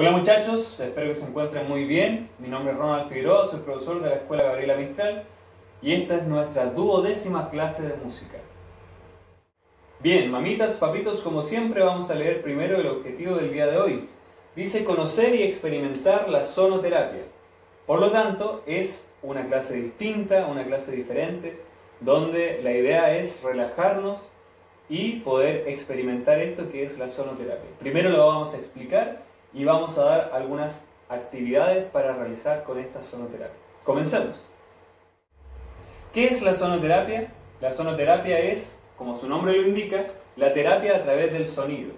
Hola muchachos, espero que se encuentren muy bien. Mi nombre es Ronald Figueroa, soy profesor de la Escuela Gabriela Mistral y esta es nuestra duodécima clase de música. Bien, mamitas, papitos, como siempre vamos a leer primero el objetivo del día de hoy. Dice conocer y experimentar la sonoterapia. Por lo tanto, es una clase distinta, una clase diferente, donde la idea es relajarnos y poder experimentar esto que es la sonoterapia. Primero lo vamos a explicar y vamos a dar algunas actividades para realizar con esta sonoterapia. Comencemos. ¿Qué es la sonoterapia? La sonoterapia es, como su nombre lo indica, la terapia a través del sonido.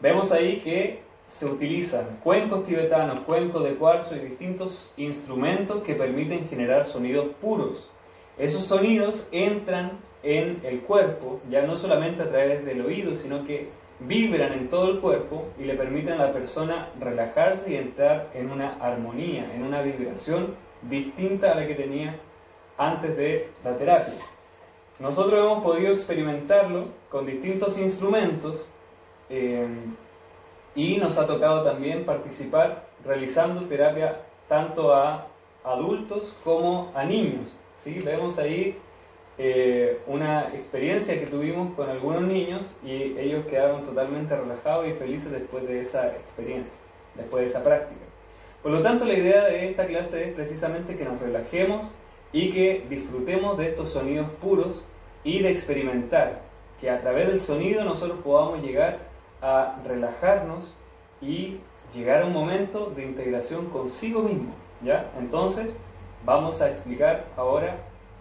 Vemos ahí que se utilizan cuencos tibetanos, cuencos de cuarzo y distintos instrumentos que permiten generar sonidos puros. Esos sonidos entran en el cuerpo, ya no solamente a través del oído, sino que vibran en todo el cuerpo y le permiten a la persona relajarse y entrar en una armonía, en una vibración distinta a la que tenía antes de la terapia. Nosotros hemos podido experimentarlo con distintos instrumentos eh, y nos ha tocado también participar realizando terapia tanto a adultos como a niños. ¿sí? Vemos ahí eh, una experiencia que tuvimos con algunos niños y ellos quedaron totalmente relajados y felices después de esa experiencia, después de esa práctica. Por lo tanto, la idea de esta clase es precisamente que nos relajemos y que disfrutemos de estos sonidos puros y de experimentar que a través del sonido nosotros podamos llegar a relajarnos y llegar a un momento de integración consigo mismo. ¿ya? Entonces, vamos a explicar ahora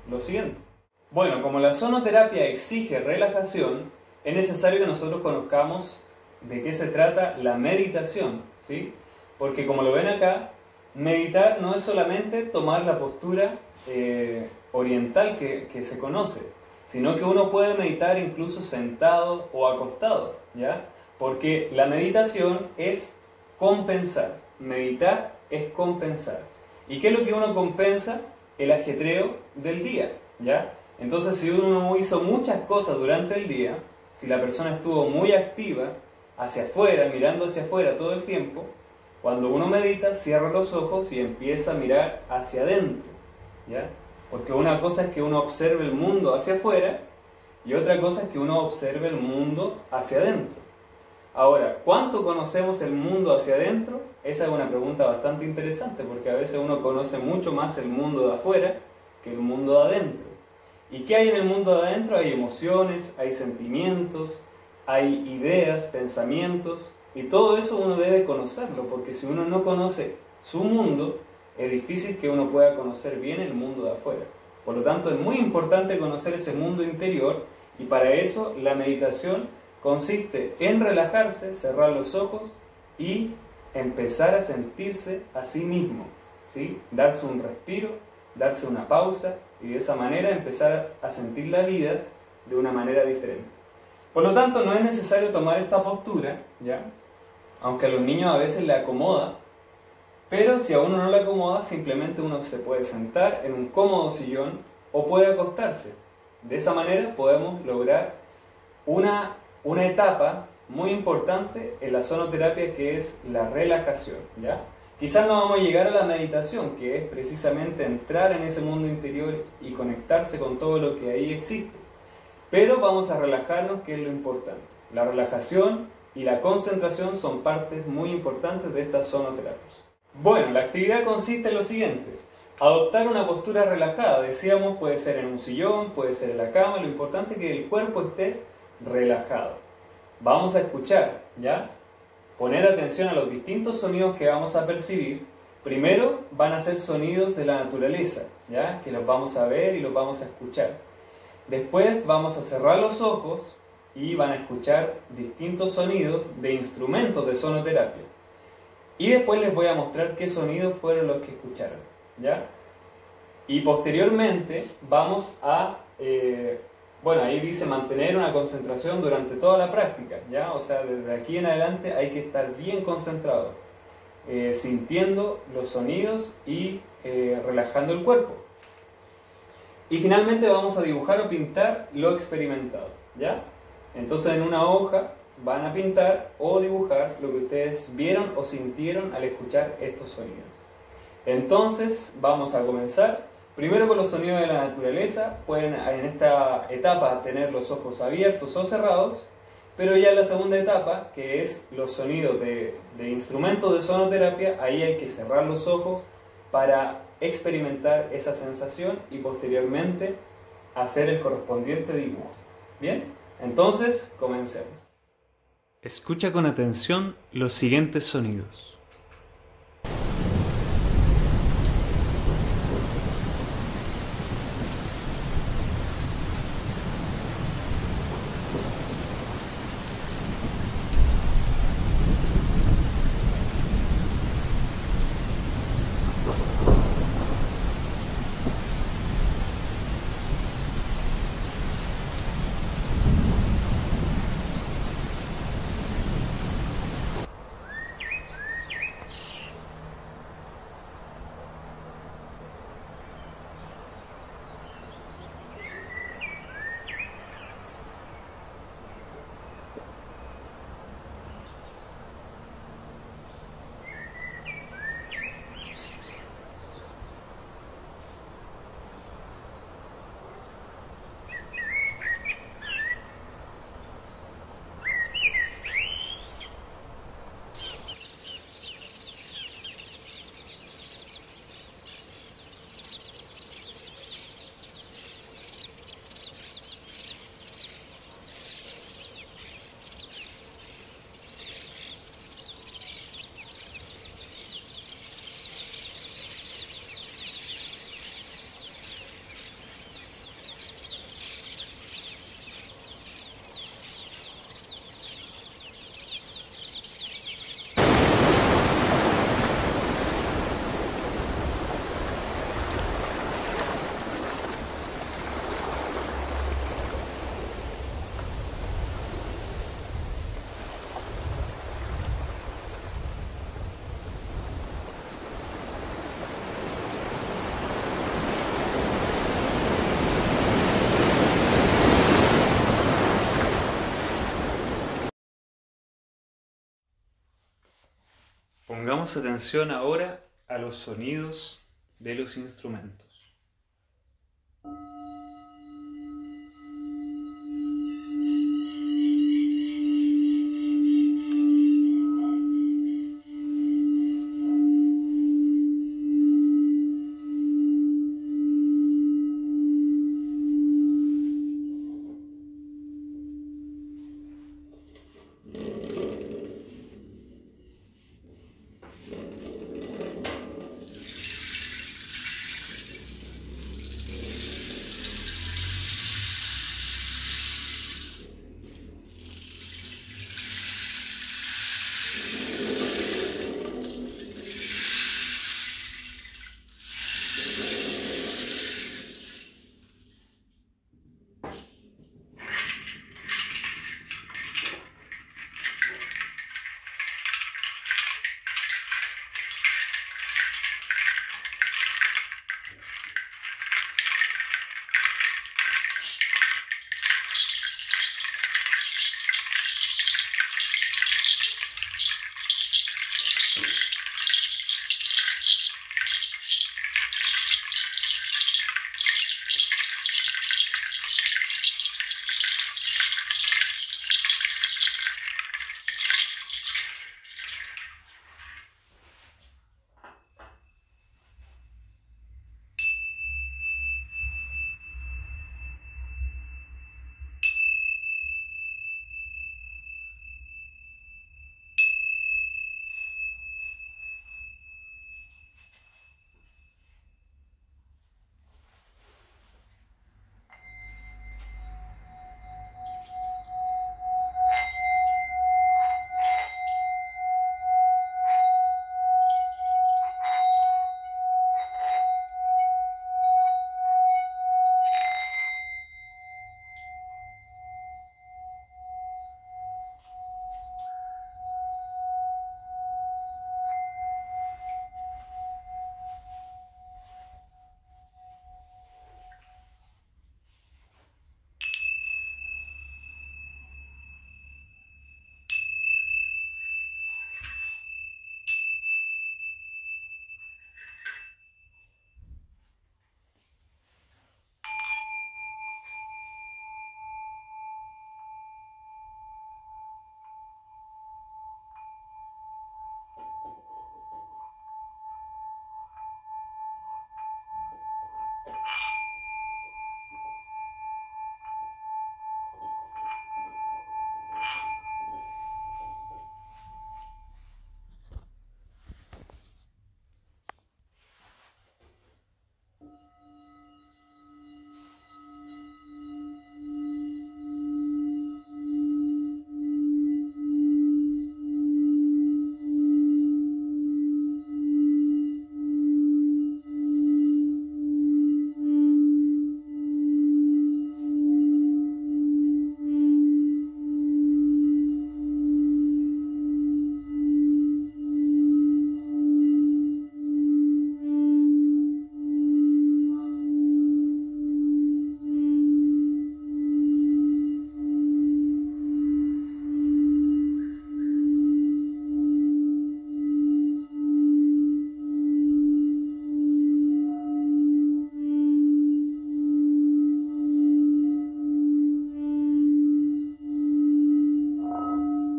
lo siguiente. Bueno, como la sonoterapia exige relajación, es necesario que nosotros conozcamos de qué se trata la meditación, ¿sí? Porque como lo ven acá, meditar no es solamente tomar la postura eh, oriental que, que, se conoce, sino que uno puede meditar incluso sentado o acostado, ¿ya? Porque la meditación es compensar, meditar es compensar. ¿Y qué es lo que uno compensa? El ajetreo del día, ¿ya? Entonces, si uno hizo muchas cosas durante el día, si la persona estuvo muy activa, hacia afuera, mirando hacia afuera todo el tiempo, cuando uno medita, cierra los ojos y empieza a mirar hacia adentro. ¿ya? Porque una cosa es que uno observe el mundo hacia afuera y otra cosa es que uno observe el mundo hacia adentro. Ahora, ¿cuánto conocemos el mundo hacia adentro? Esa es una pregunta bastante interesante porque a veces uno conoce mucho más el mundo de afuera que el mundo de adentro. ¿Y qué hay en el mundo de adentro? Hay emociones, hay sentimientos, hay ideas, pensamientos, y todo eso uno debe conocerlo, porque si uno no conoce su mundo, es difícil que uno pueda conocer bien el mundo de afuera. Por lo tanto, es muy importante conocer ese mundo interior y para eso la meditación consiste en relajarse, cerrar los ojos y empezar a sentirse a sí mismo, ¿sí? darse un respiro, darse una pausa y de esa manera empezar a sentir la vida de una manera diferente. Por lo tanto, no es necesario tomar esta postura, ¿ya? aunque a los niños a veces le acomoda, pero si a uno no le acomoda, simplemente uno se puede sentar en un cómodo sillón o puede acostarse. De esa manera podemos lograr una, una etapa muy importante en la sonoterapia que es la relajación. ¿ya? Quizás no vamos a llegar a la meditación, que es precisamente entrar en ese mundo interior y conectarse con todo lo que ahí existe. Pero vamos a relajarnos, que es lo importante. La relajación y la concentración son partes muy importantes de esta sonoterapia. Bueno, la actividad consiste en lo siguiente. Adoptar una postura relajada, decíamos, puede ser en un sillón, puede ser en la cama, lo importante es que el cuerpo esté relajado. Vamos a escuchar, ¿ya? Poner atención a los distintos sonidos que vamos a percibir, primero van a ser sonidos de la naturaleza, ¿ya? que los vamos a ver y los vamos a escuchar. Después vamos a cerrar los ojos y van a escuchar distintos sonidos de instrumentos de sonoterapia. Y después les voy a mostrar qué sonidos fueron los que escucharon. ¿ya? Y posteriormente vamos a eh, bueno, ahí dice mantener una concentración durante toda la práctica, ¿ya? O sea, desde aquí en adelante hay que estar bien concentrado, eh, sintiendo los sonidos y eh, relajando el cuerpo. Y finalmente vamos a dibujar o pintar lo experimentado, ¿ya? Entonces en una hoja van a pintar o dibujar lo que ustedes vieron o sintieron al escuchar estos sonidos. Entonces vamos a comenzar. Primero con los sonidos de la naturaleza. Pueden en esta etapa tener los ojos abiertos o cerrados. Pero ya en la segunda etapa, que es los sonidos de, instrumentos de sonoterapia, ahí hay que cerrar los ojos para experimentar esa sensación y posteriormente hacer el correspondiente dibujo. Bien, entonces comencemos. Escucha con atención los siguientes sonidos. Pongamos atención ahora a los sonidos de los instrumentos.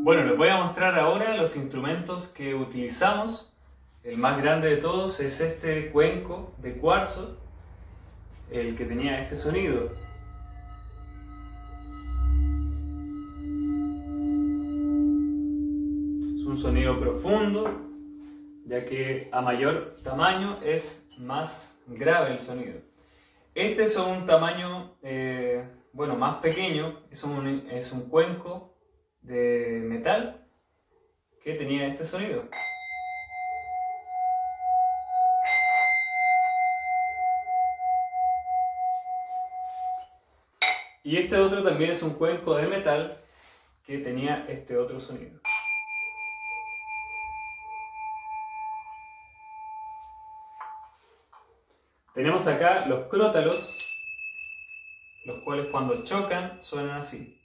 Bueno, les voy a mostrar ahora los instrumentos que utilizamos. El más grande de todos es este cuenco de cuarzo, el que tenía este sonido. Es un sonido profundo, ya que a mayor tamaño es más grave el sonido. Este es un tamaño, eh, bueno, más pequeño, es un, es un cuenco de metal que tenía este sonido. Y este otro también es un cuenco de metal que tenía este otro sonido. Tenemos acá los crótalos, los cuales cuando chocan suenan así.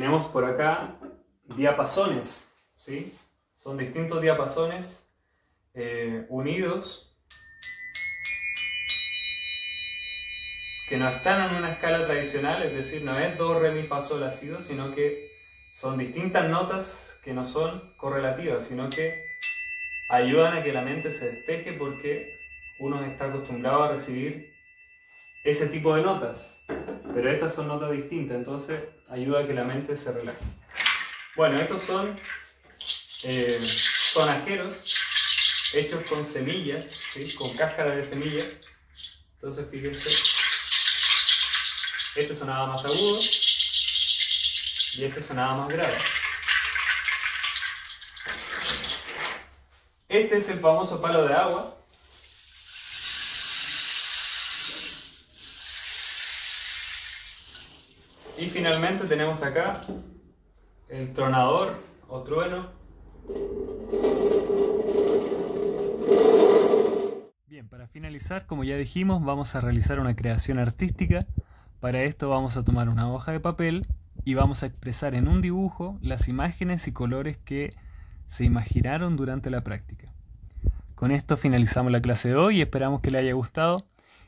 Tenemos por acá diapasones, ¿sí? Son distintos diapasones eh, unidos que no están en una escala tradicional, es decir, no es do, re, mi, fa, sol, la, si, do, sino que son distintas notas que no son correlativas, sino que ayudan a que la mente se despeje porque uno está acostumbrado a recibir ese tipo de notas, pero estas son notas distintas, entonces ayuda a que la mente se relaje. Bueno, estos son eh, sonajeros hechos con semillas, con cáscara de semilla. Entonces fíjense, este sonaba más agudo y este sonaba más grave. Este es el famoso palo de agua, Y finalmente tenemos acá el tronador o trueno. Bien, para finalizar, como ya dijimos, vamos a realizar una creación artística. Para esto vamos a tomar una hoja de papel y vamos a expresar en un dibujo las imágenes y colores que se imaginaron durante la práctica. Con esto finalizamos la clase de hoy esperamos que le haya gustado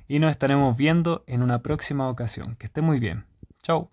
y nos estaremos viendo en una próxima ocasión. Que esté muy bien. Chao.